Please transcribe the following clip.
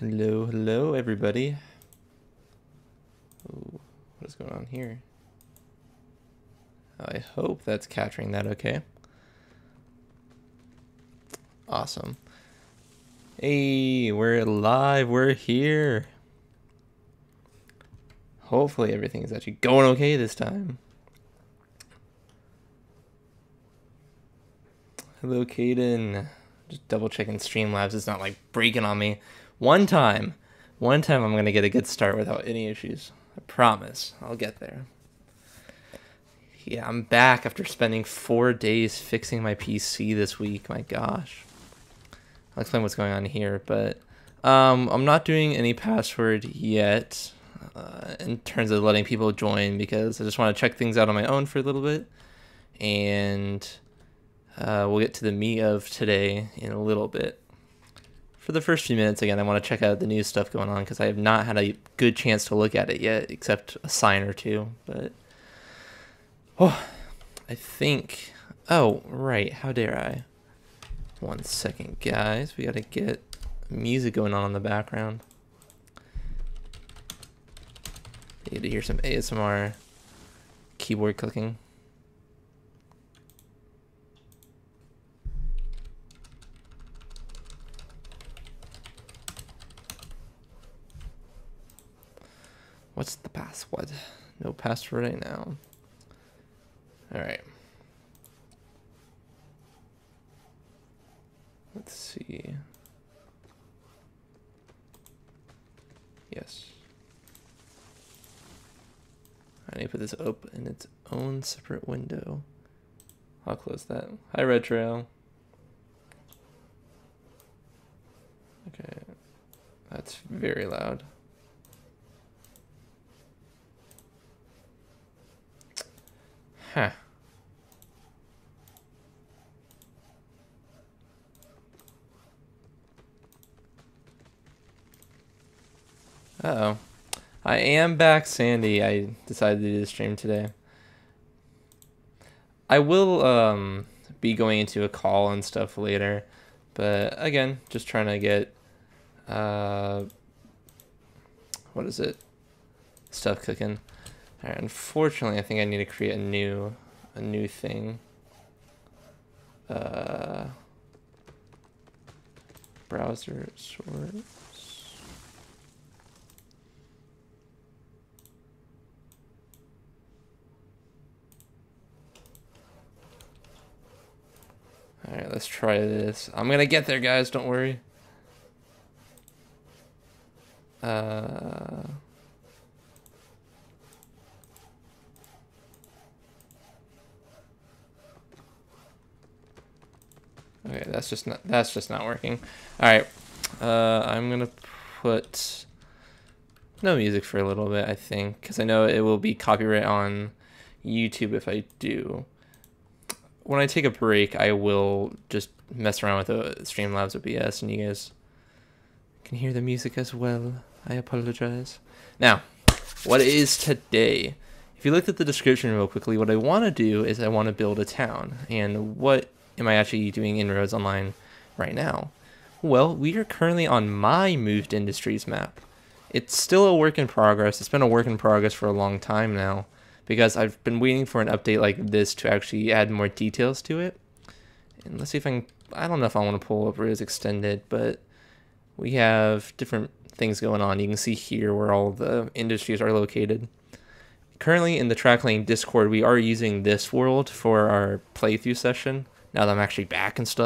Hello, hello, everybody. Ooh, what is going on here? I hope that's capturing that okay. Awesome. Hey, we're live, we're here. Hopefully everything is actually going okay this time. Hello, Caden. Just double checking Streamlabs is not like breaking on me. One time, one time I'm gonna get a good start without any issues. I promise. I'll get there. Yeah, I'm back after spending four days fixing my PC this week. My gosh. I'll explain what's going on here, but um, I'm not doing any password yet uh, in terms of letting people join because I just want to check things out on my own for a little bit. And uh, we'll get to the meat of today in a little bit. For the first few minutes, again, I want to check out the new stuff going on because I have not had a good chance to look at it yet, except a sign or two. But oh, I think. Oh, right. How dare I? One second, guys. We got to get music going on in the background. You get to hear some ASMR keyboard clicking. What's the password? No password right now. All right. Let's see. Yes. I need to put this up in its own separate window. I'll close that. Hi, Red Trail. Okay. That's very loud. Huh. Uh oh. I am back, Sandy. I decided to do the stream today. I will um, be going into a call and stuff later, but again, just trying to get uh, what is it? Stuff cooking. Right, unfortunately, I think I need to create a new a new thing. Uh, browser source. All right, let's try this. I'm gonna get there, guys. Don't worry. Uh. Okay, that's just not that's just not working. All right, uh, I'm gonna put no music for a little bit, I think, because I know it will be copyright on YouTube if I do. When I take a break, I will just mess around with the Streamlabs OBS, and you guys can hear the music as well. I apologize. Now, what is today? If you looked at the description real quickly, what I want to do is I want to build a town, and what am I actually doing inroads online right now? Well, we are currently on my moved industries map. It's still a work in progress. It's been a work in progress for a long time now because I've been waiting for an update like this to actually add more details to it. And let's see if I can, I don't know if I want to pull up Rose Extended, but we have different things going on. You can see here where all the industries are located. Currently in the TrackLane Discord, we are using this world for our playthrough session now that I'm actually back and stuff.